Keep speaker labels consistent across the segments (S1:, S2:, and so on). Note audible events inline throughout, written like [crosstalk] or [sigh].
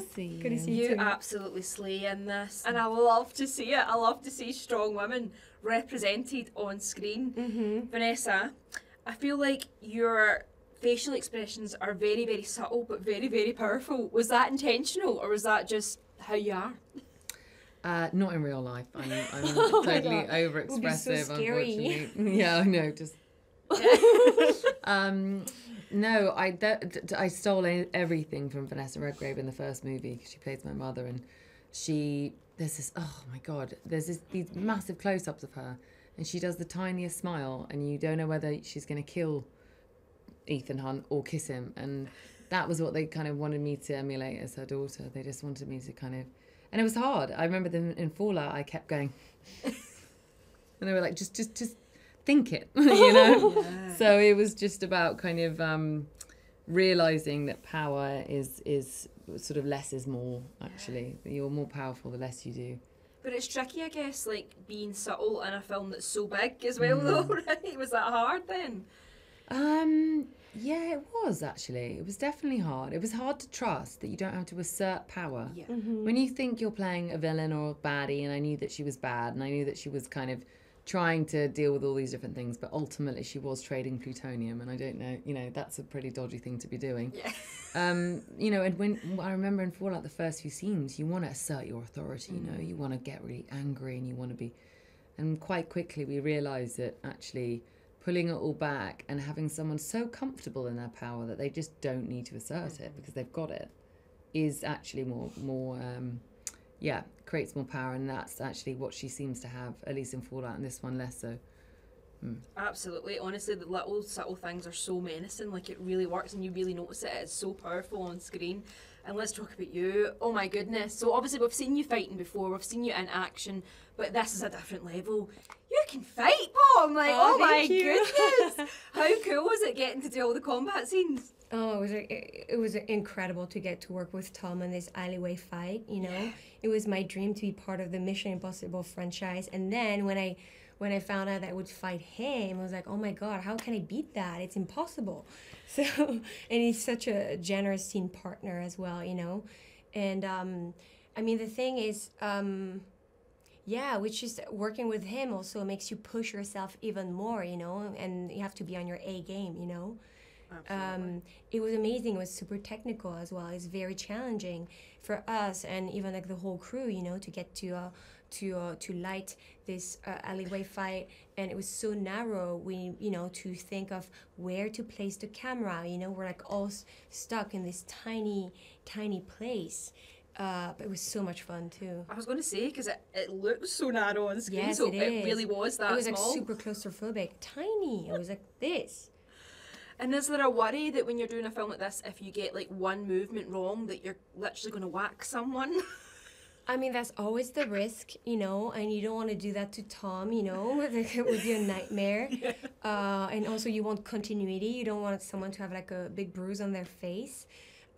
S1: to see you.
S2: Good to see
S3: You
S2: too.
S3: absolutely slay in this, and I love to see it. I love to see strong women represented on screen.
S2: Mm-hmm.
S3: Vanessa, I feel like your facial expressions are very, very subtle but very, very powerful. Was that intentional, or was that just how you are?
S1: Uh, not in real life. I'm, [laughs] I'm
S2: Oh
S1: totally
S2: God.
S1: over
S2: Would be so scary.
S1: unfortunately. [laughs] yeah, I know. Just [laughs] um, no, I that, I stole everything from Vanessa Redgrave in the first movie she plays my mother, and she there's this oh my god, there's this these massive close-ups of her, and she does the tiniest smile, and you don't know whether she's going to kill Ethan Hunt or kiss him, and that was what they kind of wanted me to emulate as her daughter. They just wanted me to kind of, and it was hard. I remember them in Fallout. I kept going, [laughs] and they were like, just, just, just think it, [laughs] you know. [laughs] So it was just about kind of um, realizing that power is is sort of less is more. Actually, you're more powerful the less you do.
S3: But it's tricky, I guess, like being subtle in a film that's so big as well, [laughs]
S1: Mm.
S3: though, right? Was that hard then?
S1: Um, yeah, it was actually. It was definitely hard. It was hard to trust that you don't have to assert power.
S3: Yeah.
S1: When you think you're playing a villain or a baddie, and I knew that she was bad, and I knew that she was kind of trying to deal with all these different things, but ultimately she was trading plutonium, and I don't know, you know, that's a pretty dodgy thing to be doing.
S3: Yeah. [laughs]
S1: Um, you know, and when I remember in Fallout the first few scenes, you want to assert your authority. You know, you want to get really angry, and you want to be, and quite quickly we realised that actually pulling it all back and having someone so comfortable in their power that they just don't need to assert it because they've got it is actually more more um, yeah creates more power and that's actually what she seems to have at least in Fallout and this one less so. Hmm.
S3: Absolutely. Honestly, the little subtle things are so menacing. Like it really works, and you really notice it. It's so powerful on screen. And let's talk about you. Oh my goodness. So obviously we've seen you fighting before. We've seen you in action, but this is a different level. You can fight, Pom. I'm like,
S2: Oh,
S3: oh, my
S2: you. [laughs]
S3: goodness. How cool was it getting to do all the combat scenes?
S2: Oh, it was it, it was incredible to get to work with Tom in this alleyway fight. You know, it was my dream to be part of the Mission Impossible franchise. And then when I when I found out that I would fight him, I was like, oh my god, how can I beat that? It's impossible. [laughs] So, and he's such a generous team partner as well. You know, and um, I mean the thing is. Um, yeah, which is working with him also makes you push yourself even more, you know, and you have to be on your A game, you know. Um, it was amazing. It was super technical as well. It's very challenging for us and even like the whole crew, you know, to get to uh, to uh, to light this uh, alleyway fight. And it was so narrow. We, you know, to think of where to place the camera. You know, we're like all s- stuck in this tiny, tiny place. Uh, but it was so much fun too.
S3: I was going to say because it, it looks so narrow on screen,
S2: Yes,
S3: so
S2: it
S3: it, really was that
S2: it was like super claustrophobic, tiny. It was like this.
S3: And is there a worry that when you're doing a film like this, if you get like one movement wrong, that you're literally going to whack someone? [laughs]
S2: I mean, that's always the risk, you know, and you don't want to do that to Tom, you know, [laughs] it would be a nightmare. [laughs] Uh, and also, you want continuity. You don't want someone to have like a big bruise on their face.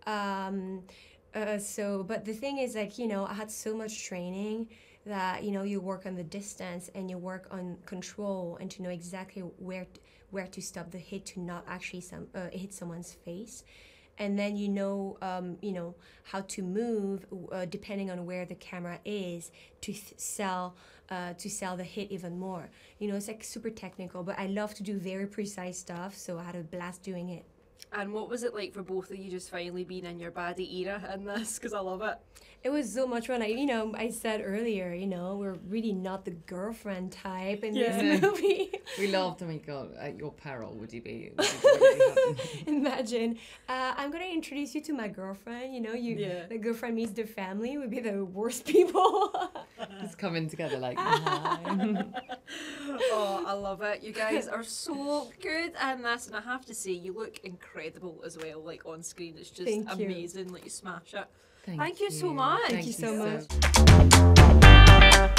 S2: Um, uh, so, but the thing is, like, you know, I had so much training that, you know, you work on the distance and you work on control and to know exactly where t- where to stop the hit to not actually some uh, hit someone's face. And then you know um, you know how to move uh, depending on where the camera is to sell uh, to sell the hit even more. You know it's like super technical but i love to do very precise stuff so i had a blast doing it
S3: and what was it like for both of you just finally being in your baddie era in this? Because I love it.
S2: it was so much fun I, you know i said earlier you know we're really not the girlfriend type in
S1: Yeah.
S2: this [laughs] movie
S1: We laughed and we God, at your peril would you be? Would you be [laughs] really?
S2: Imagine, uh, I'm gonna introduce you to my girlfriend. You know, you
S3: Yeah.
S2: the girlfriend meets the family would be the worst [laughs] people. [laughs]
S1: Just coming together like [laughs] hi.
S3: oh, I love it. You guys are so good in this, and I have to say, you look incredible as well. Like on screen, it's just
S2: Thank you.
S3: amazing. Like you smash it.
S1: Thank,
S3: Thank you so much.
S1: Thank
S2: Thank you so much.
S1: much.